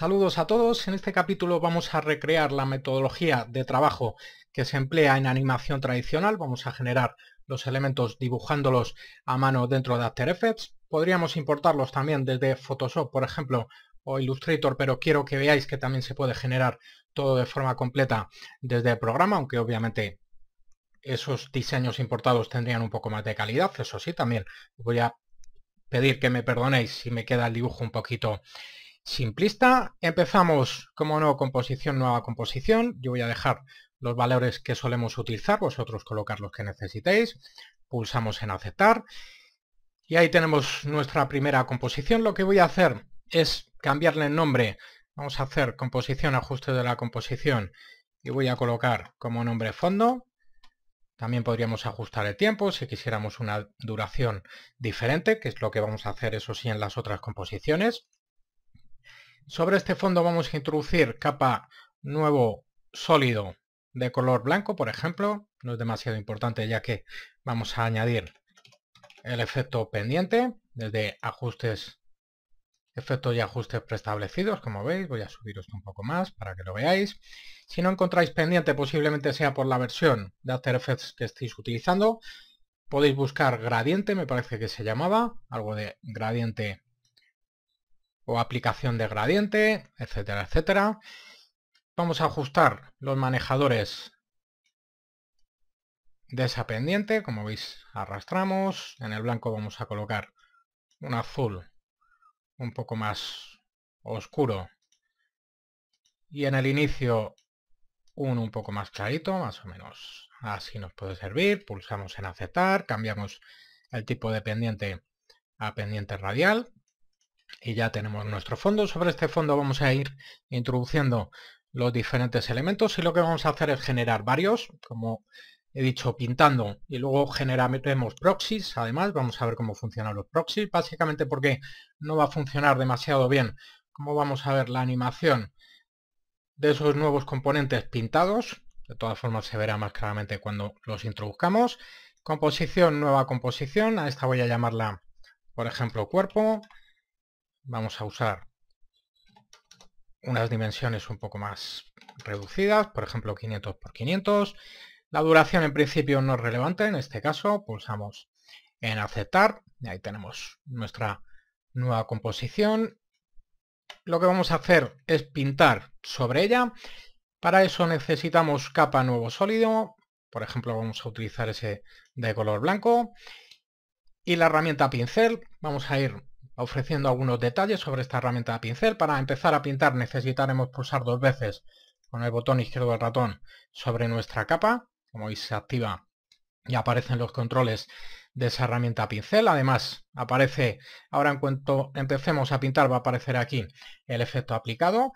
Saludos a todos, en este capítulo vamos a recrear la metodología de trabajo que se emplea en animación tradicional, vamos a generar los elementos dibujándolos a mano dentro de After Effects, podríamos importarlos también desde Photoshop por ejemplo o Illustrator, pero quiero que veáis que también se puede generar todo de forma completa desde el programa, aunque obviamente esos diseños importados tendrían un poco más de calidad, eso sí, también voy a pedir que me perdonéis si me queda el dibujo un poquito simplista. Empezamos, como no, composición, nueva composición. Yo voy a dejar los valores que solemos utilizar, vosotros colocar los que necesitéis. Pulsamos en aceptar. Y ahí tenemos nuestra primera composición. Lo que voy a hacer es cambiarle el nombre. Vamos a hacer composición, ajuste de la composición. Y voy a colocar como nombre fondo. También podríamos ajustar el tiempo si quisiéramos una duración diferente, que es lo que vamos a hacer eso sí en las otras composiciones. Sobre este fondo vamos a introducir capa nuevo sólido de color blanco, por ejemplo. No es demasiado importante ya que vamos a añadir el efecto pendiente desde ajustes, efectos y ajustes preestablecidos, como veis. Voy a subir un poco más para que lo veáis. Si no encontráis pendiente, posiblemente sea por la versión de After Effects que estéis utilizando. Podéis buscar gradiente, me parece que se llamaba, algo de gradiente o aplicación de gradiente, etcétera, etcétera. Vamos a ajustar los manejadores de esa pendiente. Como veis, arrastramos. En el blanco vamos a colocar un azul un poco más oscuro. Y en el inicio un un poco más clarito, más o menos así nos puede servir. Pulsamos en aceptar, cambiamos el tipo de pendiente a pendiente radial y ya tenemos nuestro fondo. Sobre este fondo vamos a ir introduciendo los diferentes elementos y lo que vamos a hacer es generar varios, como he dicho, pintando y luego generaremos proxies. Además, vamos a ver cómo funcionan los proxies, básicamente porque no va a funcionar demasiado bien. Como vamos a ver la animación de esos nuevos componentes pintados. De todas formas se verá más claramente cuando los introduzcamos. Composición, nueva composición. A esta voy a llamarla, por ejemplo, cuerpo vamos a usar unas dimensiones un poco más reducidas, por ejemplo 500 por 500. La duración en principio no es relevante, en este caso pulsamos en aceptar y ahí tenemos nuestra nueva composición. Lo que vamos a hacer es pintar sobre ella. Para eso necesitamos capa nuevo sólido, por ejemplo vamos a utilizar ese de color blanco. Y la herramienta pincel, vamos a ir ofreciendo algunos detalles sobre esta herramienta de pincel. Para empezar a pintar necesitaremos pulsar dos veces con el botón izquierdo del ratón sobre nuestra capa. Como veis se activa y aparecen los controles de esa herramienta pincel. Además aparece, ahora en cuanto empecemos a pintar va a aparecer aquí el efecto aplicado.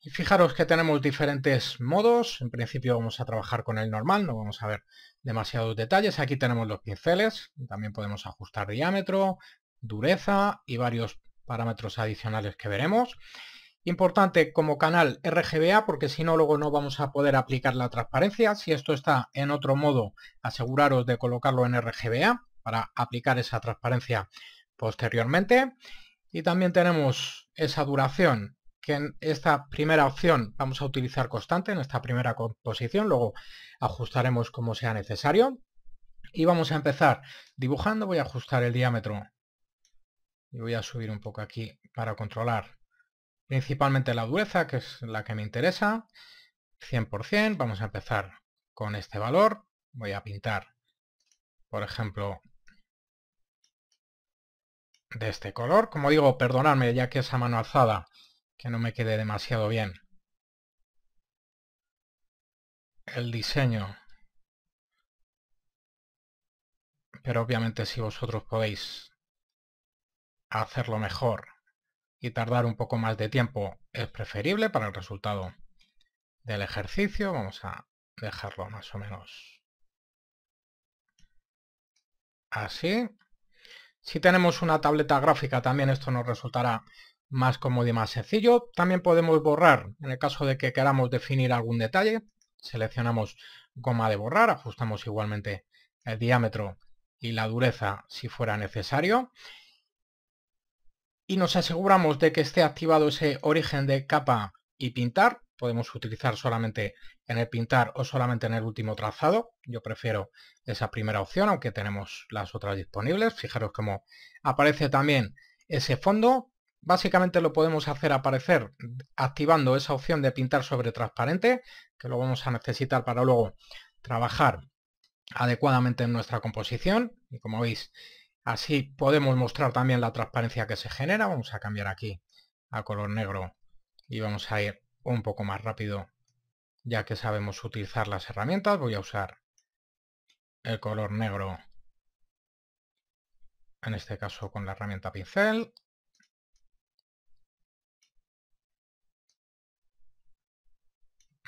Y fijaros que tenemos diferentes modos. En principio vamos a trabajar con el normal, no vamos a ver demasiados detalles. Aquí tenemos los pinceles, también podemos ajustar diámetro, dureza y varios parámetros adicionales que veremos. Importante como canal RGBA porque si no luego no vamos a poder aplicar la transparencia. Si esto está en otro modo, aseguraros de colocarlo en RGBA para aplicar esa transparencia posteriormente. Y también tenemos esa duración que en esta primera opción vamos a utilizar constante en esta primera composición. Luego ajustaremos como sea necesario. Y vamos a empezar dibujando. Voy a ajustar el diámetro y voy a subir un poco aquí para controlar principalmente la dureza, que es la que me interesa. 100%, vamos a empezar con este valor. Voy a pintar, por ejemplo, de este color. Como digo, perdonadme ya que esa mano alzada, que no me quede demasiado bien. El diseño. Pero obviamente si vosotros podéis hacerlo mejor y tardar un poco más de tiempo es preferible para el resultado del ejercicio. Vamos a dejarlo más o menos así. Si tenemos una tableta gráfica también esto nos resultará más cómodo y más sencillo. También podemos borrar en el caso de que queramos definir algún detalle. Seleccionamos goma de borrar, ajustamos igualmente el diámetro y la dureza si fuera necesario. Y nos aseguramos de que esté activado ese origen de capa y pintar. Podemos utilizar solamente en el pintar o solamente en el último trazado. Yo prefiero esa primera opción, aunque tenemos las otras disponibles. Fijaros cómo aparece también ese fondo. Básicamente lo podemos hacer aparecer activando esa opción de pintar sobre transparente, que lo vamos a necesitar para luego trabajar adecuadamente en nuestra composición. Y como veis, así podemos mostrar también la transparencia que se genera. Vamos a cambiar aquí a color negro y vamos a ir un poco más rápido ya que sabemos utilizar las herramientas. Voy a usar el color negro, en este caso con la herramienta pincel.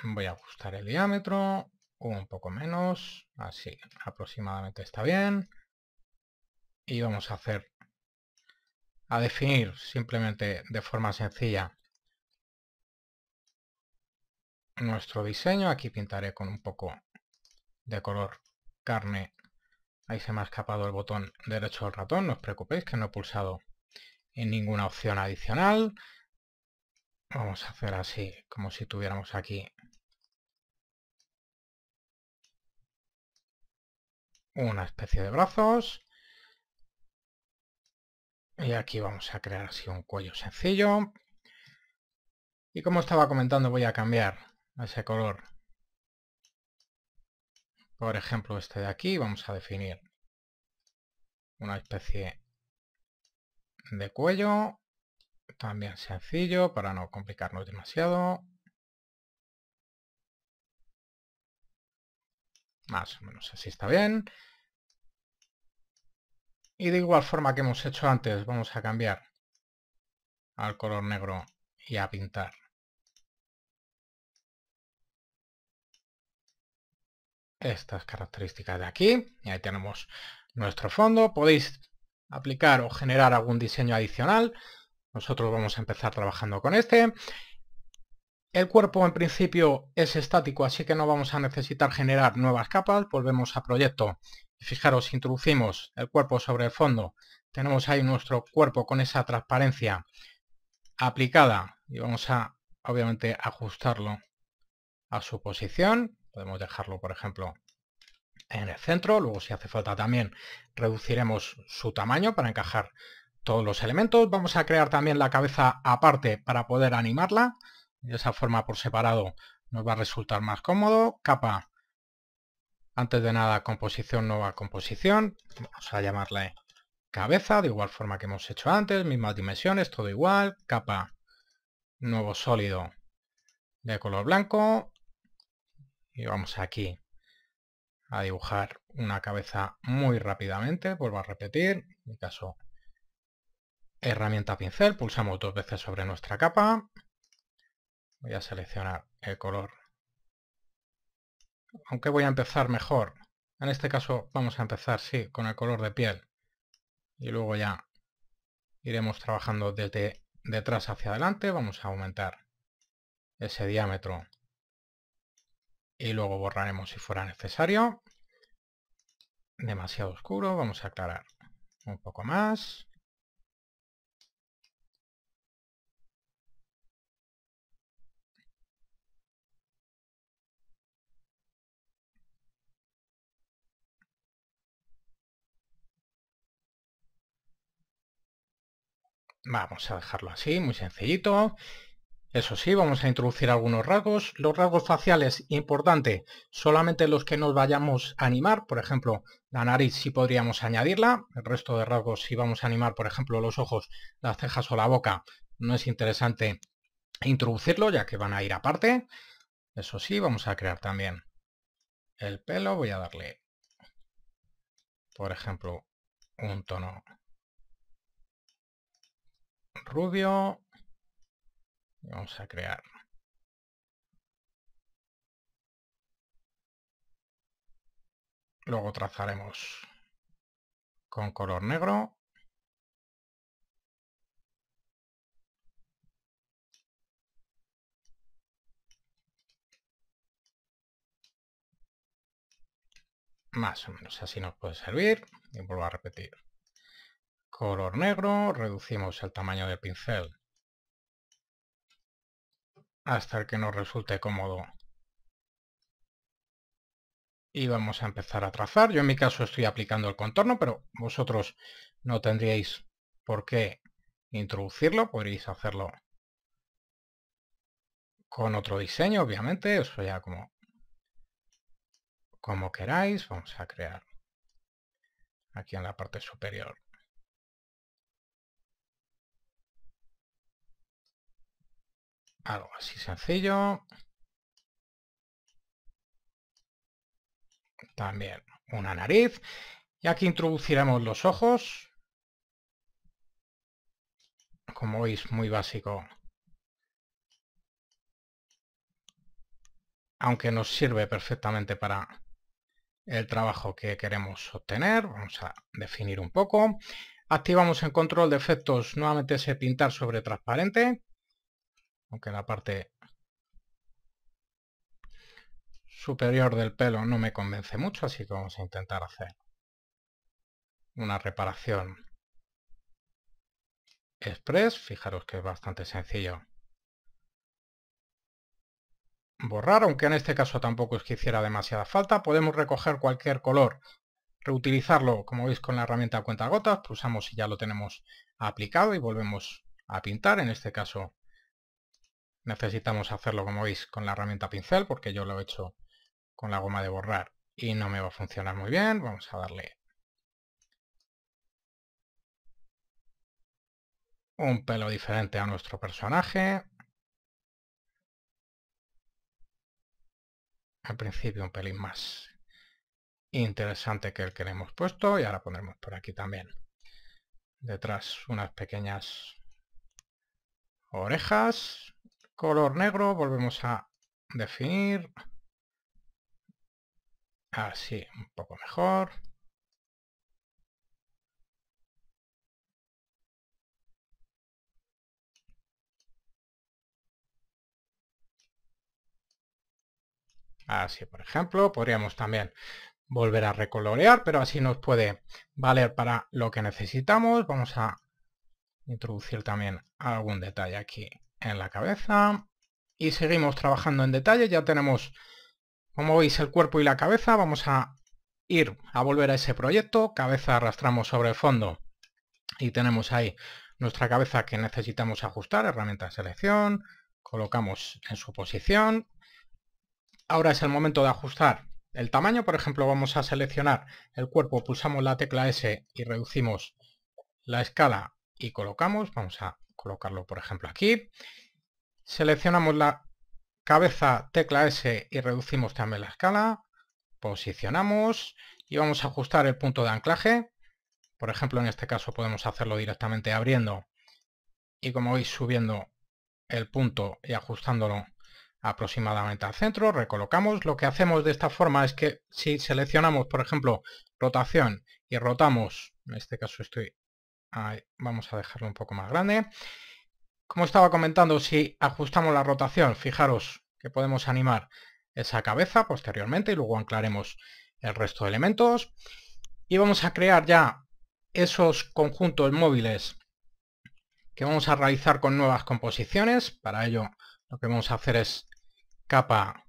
Voy a ajustar el diámetro, un poco menos, así aproximadamente está bien. Y vamos a hacer, a definir simplemente de forma sencilla nuestro diseño. Aquí pintaré con un poco de color carne. Ahí se me ha escapado el botón derecho del ratón. No os preocupéis que no he pulsado en ninguna opción adicional. Vamos a hacer así, como si tuviéramos aquí una especie de brazos. Y aquí vamos a crear así un cuello sencillo. Y como estaba comentando voy a cambiar ese color. Por ejemplo, este de aquí, vamos a definir una especie de cuello, también sencillo para no complicarnos demasiado. Más o menos así está bien. Y de igual forma que hemos hecho antes, vamos a cambiar al color negro y a pintar estas características de aquí. Y ahí tenemos nuestro fondo. Podéis aplicar o generar algún diseño adicional. Nosotros vamos a empezar trabajando con este. El cuerpo en principio es estático, así que no vamos a necesitar generar nuevas capas. Volvemos a proyecto. Fijaros, introducimos el cuerpo sobre el fondo. Tenemos ahí nuestro cuerpo con esa transparencia aplicada. Y vamos a, obviamente, ajustarlo a su posición. Podemos dejarlo, por ejemplo, en el centro. Luego, si hace falta también, reduciremos su tamaño para encajar todos los elementos. Vamos a crear también la cabeza aparte para poder animarla. De esa forma, por separado, nos va a resultar más cómodo. Capa, antes de nada, composición, nueva composición. Vamos a llamarle cabeza, de igual forma que hemos hecho antes. Mismas dimensiones, todo igual. Capa, nuevo sólido de color blanco y vamos aquí a dibujar una cabeza muy rápidamente, vuelvo a repetir, en mi caso herramienta pincel, pulsamos dos veces sobre nuestra capa, voy a seleccionar el color, aunque voy a empezar mejor, en este caso vamos a empezar sí con el color de piel y luego ya iremos trabajando desde detrás hacia adelante, vamos a aumentar ese diámetro y luego borraremos si fuera necesario. Demasiado oscuro, vamos a aclarar un poco más. Vamos a dejarlo así, muy sencillito. Eso sí, vamos a introducir algunos rasgos. Los rasgos faciales, importante, solamente los que nos vayamos a animar. Por ejemplo, la nariz sí podríamos añadirla. El resto de rasgos, si vamos a animar, por ejemplo, los ojos, las cejas o la boca, no es interesante introducirlo, ya que van a ir aparte. Eso sí, vamos a crear también el pelo. Voy a darle, por ejemplo, un tono rubio Vamos a crear. Luego trazaremos con color negro. Más o menos así nos puede servir. Y vuelvo a repetir. Color negro, reducimos el tamaño del pincel hasta el que nos resulte cómodo. Y vamos a empezar a trazar. Yo en mi caso estoy aplicando el contorno, pero vosotros no tendríais por qué introducirlo. Podríais hacerlo con otro diseño, obviamente. Eso ya como, como queráis. Vamos a crear aquí en la parte superior algo así sencillo. También una nariz. Y aquí introduciremos los ojos. Como veis, muy básico. Aunque nos sirve perfectamente para el trabajo que queremos obtener. Vamos a definir un poco. Activamos en control de efectos nuevamente ese pintar sobre transparente aunque la parte superior del pelo no me convence mucho, así que vamos a intentar hacer una reparación express. Fijaros que es bastante sencillo borrar, aunque en este caso tampoco es que hiciera demasiada falta. Podemos recoger cualquier color, reutilizarlo, como veis, con la herramienta cuenta gotas. Pulsamos si ya lo tenemos aplicado y volvemos a pintar. En este caso necesitamos hacerlo como veis con la herramienta pincel porque yo lo he hecho con la goma de borrar y no me va a funcionar muy bien. Vamos a darle un pelo diferente a nuestro personaje. Al principio un pelín más interesante que el que le hemos puesto y ahora pondremos por aquí también detrás unas pequeñas orejas color negro, volvemos a definir. Así, un poco mejor. Así, por ejemplo, podríamos también volver a recolorear, pero así nos puede valer para lo que necesitamos. Vamos a introducir también algún detalle aquí en la cabeza y seguimos trabajando en detalle. Ya tenemos, como veis, el cuerpo y la cabeza. Vamos a ir a volver a ese proyecto. Cabeza arrastramos sobre el fondo y tenemos ahí nuestra cabeza que necesitamos ajustar. Herramienta de selección. Colocamos en su posición. Ahora es el momento de ajustar el tamaño. Por ejemplo, vamos a seleccionar el cuerpo. Pulsamos la tecla S y reducimos la escala y colocamos. Vamos a colocarlo por ejemplo aquí. Seleccionamos la cabeza, tecla S y reducimos también la escala. Posicionamos y vamos a ajustar el punto de anclaje. Por ejemplo, en este caso podemos hacerlo directamente abriendo y como veis subiendo el punto y ajustándolo aproximadamente al centro, recolocamos. Lo que hacemos de esta forma es que si seleccionamos, por ejemplo, rotación y rotamos, en este caso estoy vamos a dejarlo un poco más grande. Como estaba comentando, si ajustamos la rotación, fijaros que podemos animar esa cabeza posteriormente y luego anclaremos el resto de elementos. Y vamos a crear ya esos conjuntos móviles que vamos a realizar con nuevas composiciones. Para ello lo que vamos a hacer es capa,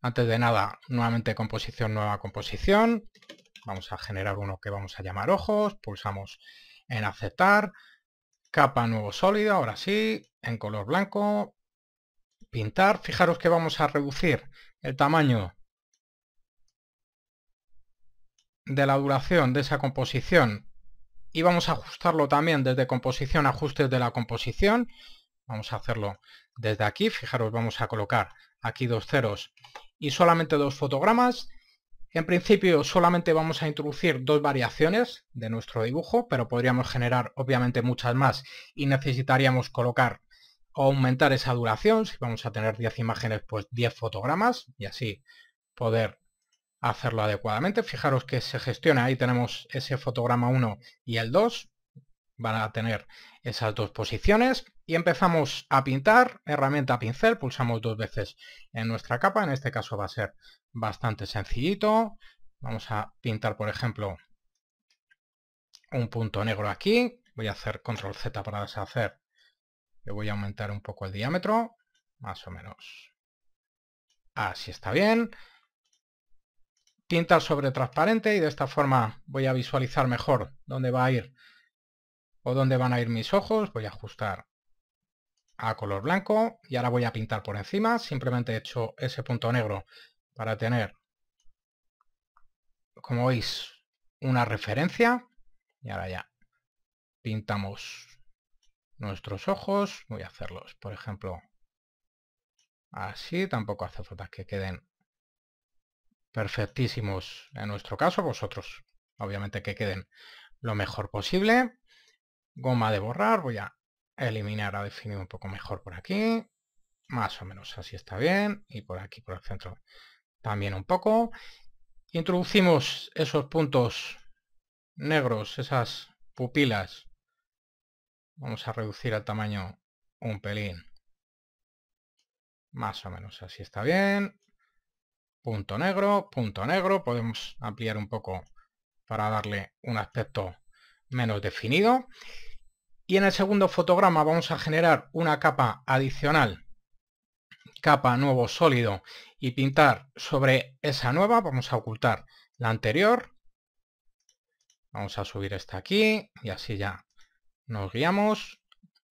antes de nada, nuevamente composición, nueva composición. Vamos a generar uno que vamos a llamar ojos, pulsamos en aceptar, capa nuevo sólido, ahora sí, en color blanco, pintar, fijaros que vamos a reducir el tamaño de la duración de esa composición y vamos a ajustarlo también desde composición, ajustes de la composición, vamos a hacerlo desde aquí, fijaros vamos a colocar aquí dos ceros y solamente dos fotogramas en principio solamente vamos a introducir dos variaciones de nuestro dibujo, pero podríamos generar obviamente muchas más y necesitaríamos colocar o aumentar esa duración. Si vamos a tener 10 imágenes, pues 10 fotogramas y así poder hacerlo adecuadamente. Fijaros que se gestiona, ahí tenemos ese fotograma 1 y el 2, van a tener esas dos posiciones y empezamos a pintar, herramienta pincel, pulsamos dos veces en nuestra capa, en este caso va a ser bastante sencillito. Vamos a pintar, por ejemplo, un punto negro aquí. Voy a hacer control Z para deshacer. Le voy a aumentar un poco el diámetro, más o menos. Así está bien. Tinta sobre transparente y de esta forma voy a visualizar mejor dónde va a ir o dónde van a ir mis ojos. Voy a ajustar a color blanco y ahora voy a pintar por encima. Simplemente he hecho ese punto negro para tener, como veis, una referencia. Y ahora ya pintamos nuestros ojos. Voy a hacerlos, por ejemplo, así. Tampoco hace falta que queden perfectísimos en nuestro caso. Vosotros, obviamente, que queden lo mejor posible. Goma de borrar. Voy a eliminar a definir un poco mejor por aquí. Más o menos así está bien. Y por aquí, por el centro, también un poco. Introducimos esos puntos negros, esas pupilas. Vamos a reducir el tamaño un pelín. Más o menos así está bien. Punto negro, punto negro. Podemos ampliar un poco para darle un aspecto menos definido. Y en el segundo fotograma vamos a generar una capa adicional, capa nuevo sólido y pintar sobre esa nueva. Vamos a ocultar la anterior. Vamos a subir esta aquí y así ya nos guiamos.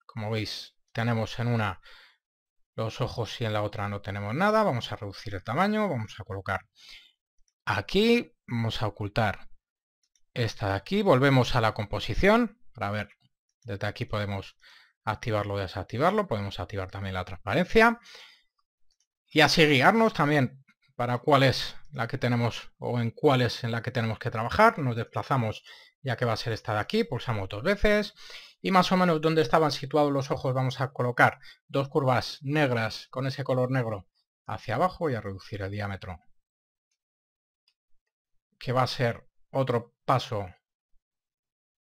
Como veis tenemos en una los ojos y en la otra no tenemos nada. Vamos a reducir el tamaño. Vamos a colocar aquí. Vamos a ocultar esta de aquí. Volvemos a la composición para ver desde aquí podemos activarlo o desactivarlo. Podemos activar también la transparencia. Y así guiarnos también para cuál es la que tenemos o en cuál es en la que tenemos que trabajar. Nos desplazamos ya que va a ser esta de aquí. Pulsamos dos veces. Y más o menos donde estaban situados los ojos vamos a colocar dos curvas negras con ese color negro hacia abajo y a reducir el diámetro. Que va a ser otro paso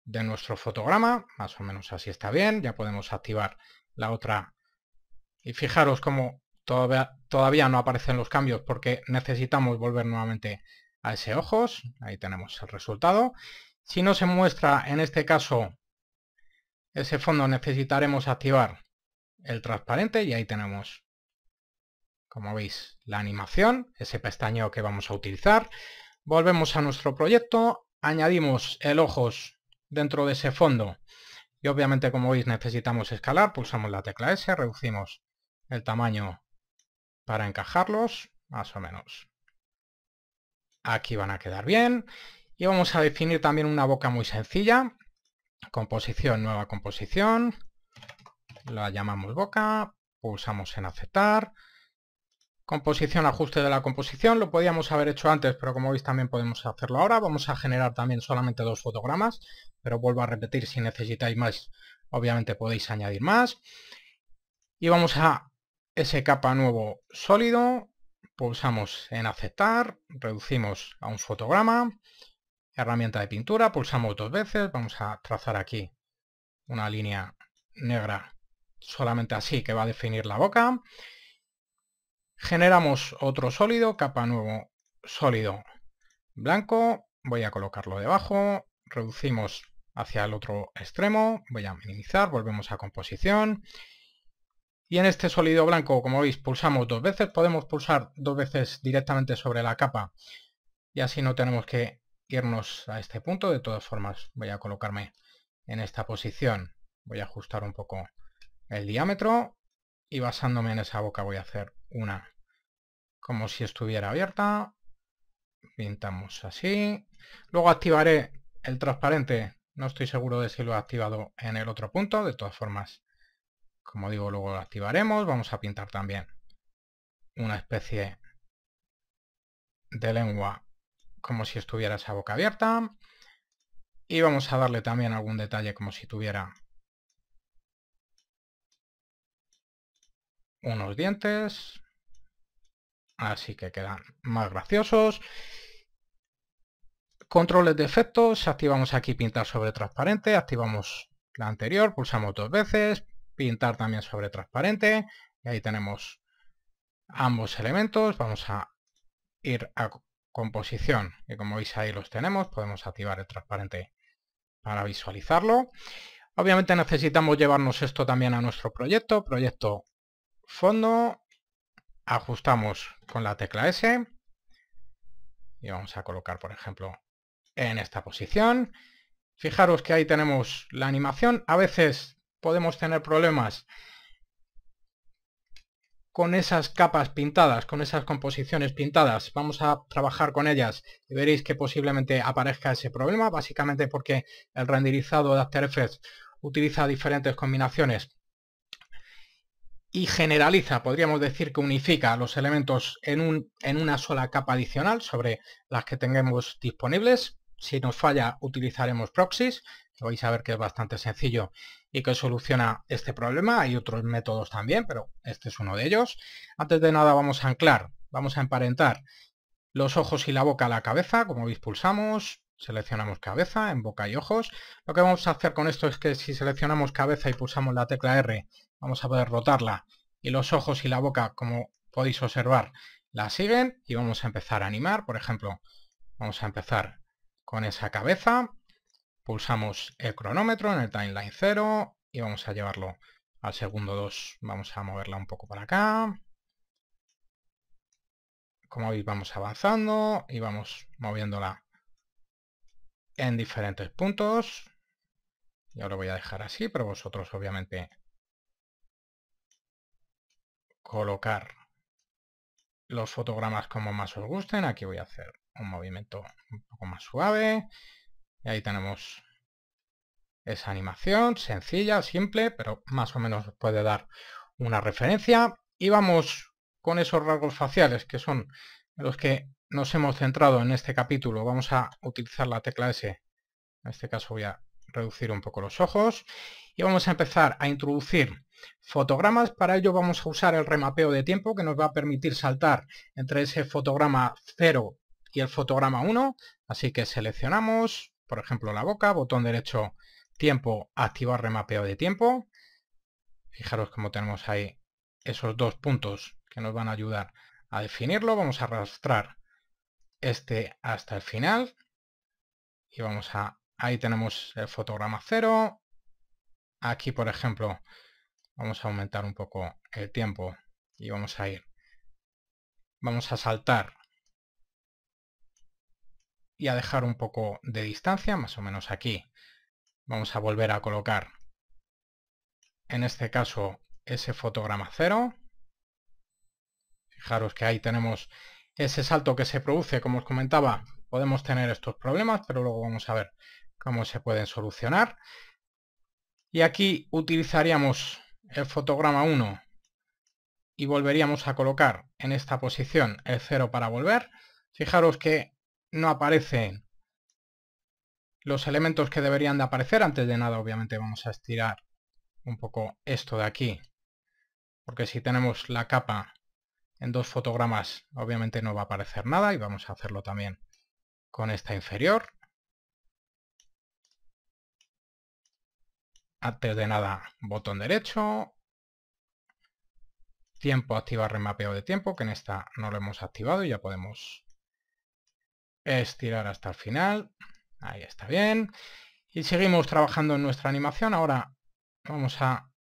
de nuestro fotograma, más o menos así está bien, ya podemos activar la otra y fijaros como todavía, todavía no aparecen los cambios porque necesitamos volver nuevamente a ese ojos, ahí tenemos el resultado. Si no se muestra en este caso ese fondo necesitaremos activar el transparente y ahí tenemos como veis la animación, ese pestañeo que vamos a utilizar. Volvemos a nuestro proyecto, añadimos el ojos dentro de ese fondo. Y obviamente, como veis, necesitamos escalar. Pulsamos la tecla S, reducimos el tamaño para encajarlos, más o menos. Aquí van a quedar bien. Y vamos a definir también una boca muy sencilla. Composición, nueva composición. La llamamos boca. Pulsamos en aceptar. Composición, ajuste de la composición, lo podíamos haber hecho antes, pero como veis también podemos hacerlo ahora. Vamos a generar también solamente dos fotogramas, pero vuelvo a repetir, si necesitáis más, obviamente podéis añadir más. Y vamos a ese capa nuevo sólido, pulsamos en aceptar, reducimos a un fotograma, herramienta de pintura, pulsamos dos veces, vamos a trazar aquí una línea negra solamente así que va a definir la boca Generamos otro sólido, capa nuevo sólido blanco. Voy a colocarlo debajo. Reducimos hacia el otro extremo. Voy a minimizar, volvemos a composición. Y en este sólido blanco, como veis, pulsamos dos veces. Podemos pulsar dos veces directamente sobre la capa. Y así no tenemos que irnos a este punto. De todas formas, voy a colocarme en esta posición. Voy a ajustar un poco el diámetro. Y basándome en esa boca voy a hacer una como si estuviera abierta. Pintamos así. Luego activaré el transparente. No estoy seguro de si lo he activado en el otro punto. De todas formas, como digo, luego lo activaremos. Vamos a pintar también una especie de lengua como si estuviera esa boca abierta. Y vamos a darle también algún detalle como si tuviera unos dientes. Así que quedan más graciosos. Controles de efectos, activamos aquí pintar sobre transparente, activamos la anterior, pulsamos dos veces, pintar también sobre transparente, y ahí tenemos ambos elementos, vamos a ir a composición, y como veis ahí los tenemos, podemos activar el transparente para visualizarlo. Obviamente necesitamos llevarnos esto también a nuestro proyecto, proyecto fondo, ajustamos con la tecla S y vamos a colocar, por ejemplo, en esta posición. Fijaros que ahí tenemos la animación. A veces podemos tener problemas con esas capas pintadas, con esas composiciones pintadas. Vamos a trabajar con ellas y veréis que posiblemente aparezca ese problema, básicamente porque el renderizado de After Effects utiliza diferentes combinaciones y generaliza, podríamos decir que unifica los elementos en, un, en una sola capa adicional sobre las que tengamos disponibles. Si nos falla utilizaremos proxies, que vais a ver que es bastante sencillo y que soluciona este problema. Hay otros métodos también, pero este es uno de ellos. Antes de nada vamos a anclar, vamos a emparentar los ojos y la boca a la cabeza. Como veis pulsamos, seleccionamos cabeza en boca y ojos. Lo que vamos a hacer con esto es que si seleccionamos cabeza y pulsamos la tecla R vamos a poder rotarla y los ojos y la boca, como podéis observar, la siguen y vamos a empezar a animar. Por ejemplo, vamos a empezar con esa cabeza, pulsamos el cronómetro en el timeline 0 y vamos a llevarlo al segundo 2. Vamos a moverla un poco para acá. Como veis vamos avanzando y vamos moviéndola en diferentes puntos. Yo lo voy a dejar así, pero vosotros obviamente colocar los fotogramas como más os gusten. Aquí voy a hacer un movimiento un poco más suave. Y ahí tenemos esa animación, sencilla, simple, pero más o menos puede dar una referencia. Y vamos con esos rasgos faciales que son los que nos hemos centrado en este capítulo. Vamos a utilizar la tecla S. En este caso voy a reducir un poco los ojos. Y vamos a empezar a introducir fotogramas. Para ello vamos a usar el remapeo de tiempo que nos va a permitir saltar entre ese fotograma 0 y el fotograma 1. Así que seleccionamos, por ejemplo, la boca, botón derecho tiempo, activar remapeo de tiempo. Fijaros cómo tenemos ahí esos dos puntos que nos van a ayudar a definirlo. Vamos a arrastrar este hasta el final. Y vamos a... Ahí tenemos el fotograma 0. Aquí, por ejemplo, Vamos a aumentar un poco el tiempo y vamos a ir. Vamos a saltar y a dejar un poco de distancia, más o menos aquí. Vamos a volver a colocar, en este caso, ese fotograma cero. Fijaros que ahí tenemos ese salto que se produce, como os comentaba, podemos tener estos problemas, pero luego vamos a ver cómo se pueden solucionar. Y aquí utilizaríamos el fotograma 1 y volveríamos a colocar en esta posición el 0 para volver, fijaros que no aparecen los elementos que deberían de aparecer. Antes de nada, obviamente, vamos a estirar un poco esto de aquí, porque si tenemos la capa en dos fotogramas, obviamente no va a aparecer nada y vamos a hacerlo también con esta inferior. Antes de nada, botón derecho. Tiempo, activar remapeo de tiempo, que en esta no lo hemos activado y ya podemos estirar hasta el final. Ahí está bien. Y seguimos trabajando en nuestra animación. Ahora vamos a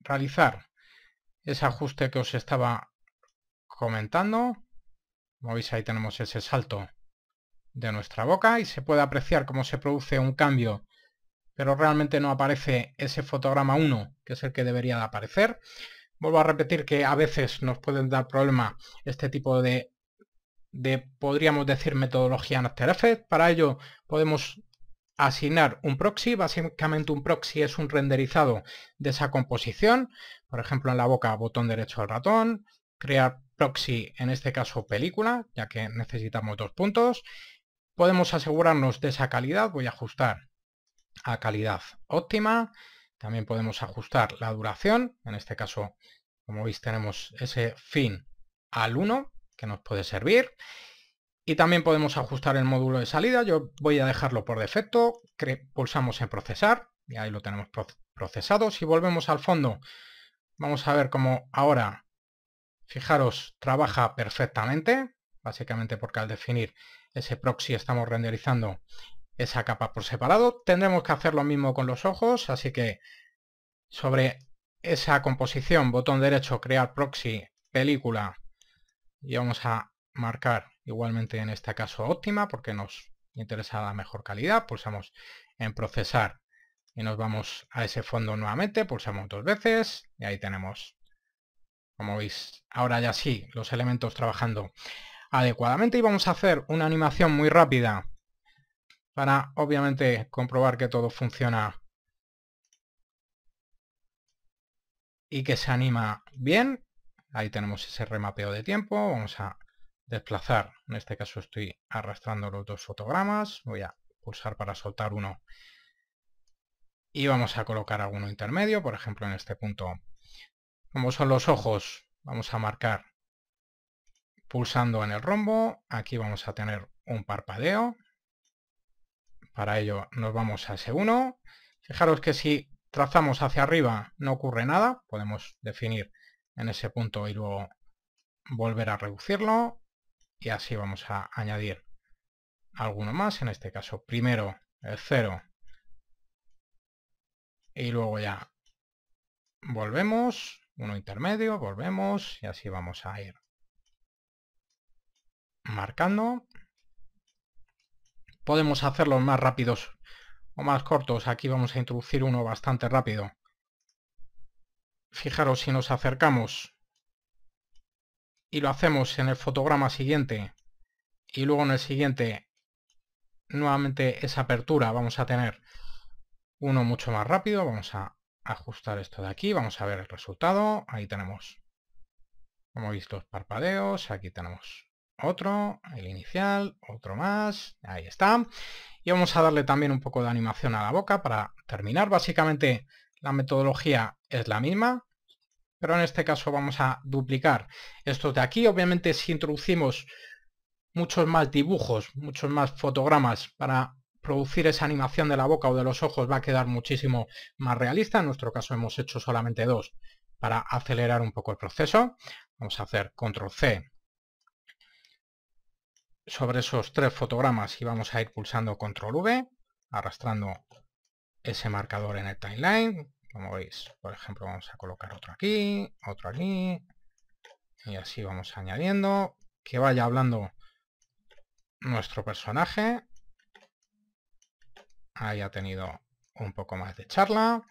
realizar ese ajuste que os estaba comentando. Como veis ahí tenemos ese salto de nuestra boca y se puede apreciar cómo se produce un cambio pero realmente no aparece ese fotograma 1, que es el que debería de aparecer. Vuelvo a repetir que a veces nos pueden dar problema este tipo de, podríamos decir, metodología en After Effects. Para ello podemos asignar un proxy. Básicamente un proxy es un renderizado de esa composición. Por ejemplo, en la boca, botón derecho del ratón. Crear proxy, en este caso película, ya que necesitamos dos puntos. Podemos asegurarnos de esa calidad. Voy a ajustar a calidad óptima. También podemos ajustar la duración. En este caso, como veis, tenemos ese fin al 1 que nos puede servir. Y también podemos ajustar el módulo de salida. Yo voy a dejarlo por defecto. Pulsamos en procesar y ahí lo tenemos procesado. Si volvemos al fondo, vamos a ver cómo ahora, fijaros, trabaja perfectamente. Básicamente porque al definir ese proxy estamos renderizando esa capa por separado. Tendremos que hacer lo mismo con los ojos, así que sobre esa composición, botón derecho, crear proxy, película, y vamos a marcar igualmente en este caso óptima, porque nos interesa la mejor calidad. Pulsamos en procesar y nos vamos a ese fondo nuevamente, pulsamos dos veces y ahí tenemos, como veis, ahora ya sí, los elementos trabajando adecuadamente y vamos a hacer una animación muy rápida para obviamente comprobar que todo funciona y que se anima bien. Ahí tenemos ese remapeo de tiempo. Vamos a desplazar, en este caso estoy arrastrando los dos fotogramas. Voy a pulsar para soltar uno y vamos a colocar alguno intermedio, por ejemplo en este punto. Como son los ojos, vamos a marcar pulsando en el rombo. Aquí vamos a tener un parpadeo. Para ello nos vamos a ese 1. Fijaros que si trazamos hacia arriba no ocurre nada. Podemos definir en ese punto y luego volver a reducirlo. Y así vamos a añadir alguno más. En este caso primero el 0. Y luego ya volvemos. Uno intermedio, volvemos. Y así vamos a ir marcando podemos hacerlos más rápidos o más cortos. Aquí vamos a introducir uno bastante rápido. Fijaros si nos acercamos y lo hacemos en el fotograma siguiente y luego en el siguiente nuevamente esa apertura vamos a tener uno mucho más rápido. Vamos a ajustar esto de aquí, vamos a ver el resultado. Ahí tenemos, como veis, los parpadeos. Aquí tenemos otro, el inicial, otro más, ahí está. Y vamos a darle también un poco de animación a la boca para terminar. Básicamente la metodología es la misma, pero en este caso vamos a duplicar estos de aquí. Obviamente si introducimos muchos más dibujos, muchos más fotogramas para producir esa animación de la boca o de los ojos va a quedar muchísimo más realista. En nuestro caso hemos hecho solamente dos para acelerar un poco el proceso. Vamos a hacer control C sobre esos tres fotogramas y vamos a ir pulsando control V, arrastrando ese marcador en el timeline. Como veis, por ejemplo, vamos a colocar otro aquí, otro aquí, y así vamos añadiendo, que vaya hablando nuestro personaje. Ahí ha tenido un poco más de charla.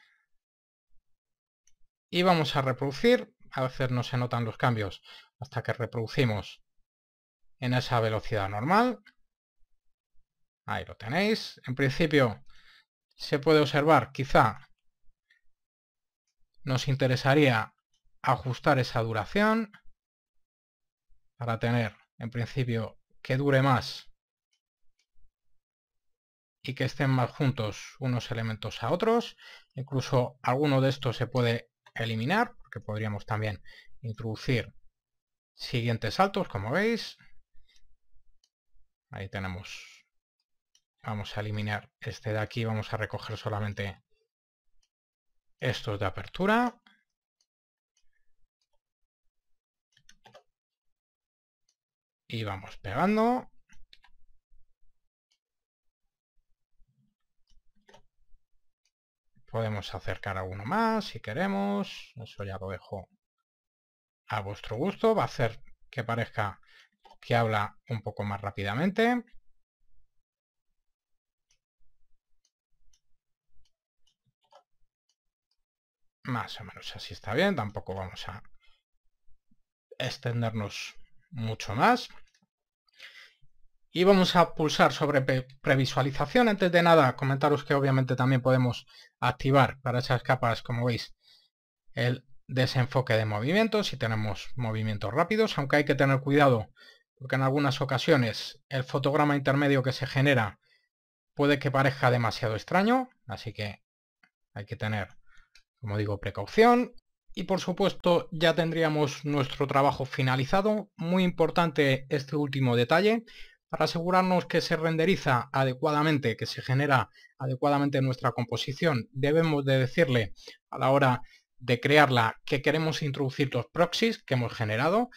Y vamos a reproducir, a veces no se notan los cambios hasta que reproducimos en esa velocidad normal. Ahí lo tenéis. En principio se puede observar, quizá nos interesaría ajustar esa duración para tener, en principio, que dure más y que estén más juntos unos elementos a otros. Incluso alguno de estos se puede eliminar, porque podríamos también introducir siguientes saltos, como veis. Ahí tenemos. Vamos a eliminar este de aquí. Vamos a recoger solamente estos de apertura. Y vamos pegando. Podemos acercar a uno más si queremos. Eso ya lo dejo a vuestro gusto. Va a hacer que parezca que habla un poco más rápidamente. Más o menos así está bien, tampoco vamos a extendernos mucho más. Y vamos a pulsar sobre previsualización. Antes de nada, comentaros que obviamente también podemos activar para esas capas, como veis, el desenfoque de movimientos si tenemos movimientos rápidos, aunque hay que tener cuidado porque en algunas ocasiones el fotograma intermedio que se genera puede que parezca demasiado extraño, así que hay que tener, como digo, precaución. Y por supuesto ya tendríamos nuestro trabajo finalizado. Muy importante este último detalle. Para asegurarnos que se renderiza adecuadamente, que se genera adecuadamente nuestra composición, debemos de decirle a la hora de crearla que queremos introducir los proxies que hemos generado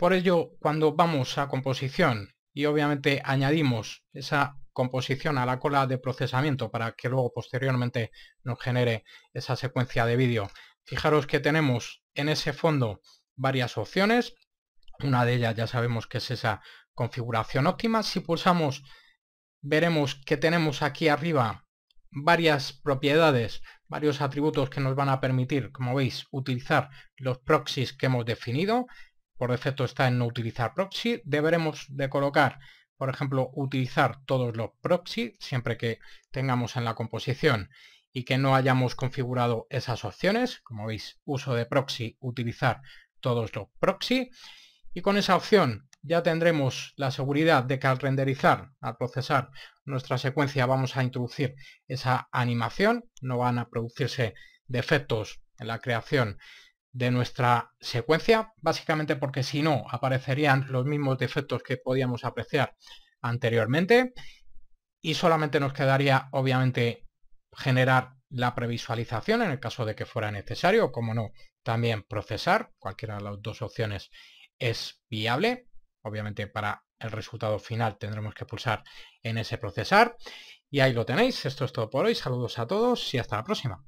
por ello, cuando vamos a composición y obviamente añadimos esa composición a la cola de procesamiento para que luego posteriormente nos genere esa secuencia de vídeo. Fijaros que tenemos en ese fondo varias opciones. Una de ellas ya sabemos que es esa configuración óptima. Si pulsamos veremos que tenemos aquí arriba varias propiedades, varios atributos que nos van a permitir, como veis, utilizar los proxies que hemos definido. Por defecto está en no utilizar proxy. Deberemos de colocar, por ejemplo, utilizar todos los proxy, siempre que tengamos en la composición y que no hayamos configurado esas opciones. Como veis, uso de proxy, utilizar todos los proxy. Y con esa opción ya tendremos la seguridad de que al renderizar, al procesar nuestra secuencia vamos a introducir esa animación, no van a producirse defectos en la creación de nuestra secuencia, básicamente porque si no aparecerían los mismos defectos que podíamos apreciar anteriormente y solamente nos quedaría obviamente generar la previsualización en el caso de que fuera necesario, como no, también procesar, cualquiera de las dos opciones es viable Obviamente para el resultado final tendremos que pulsar en ese procesar. Y ahí lo tenéis. Esto es todo por hoy. Saludos a todos y hasta la próxima.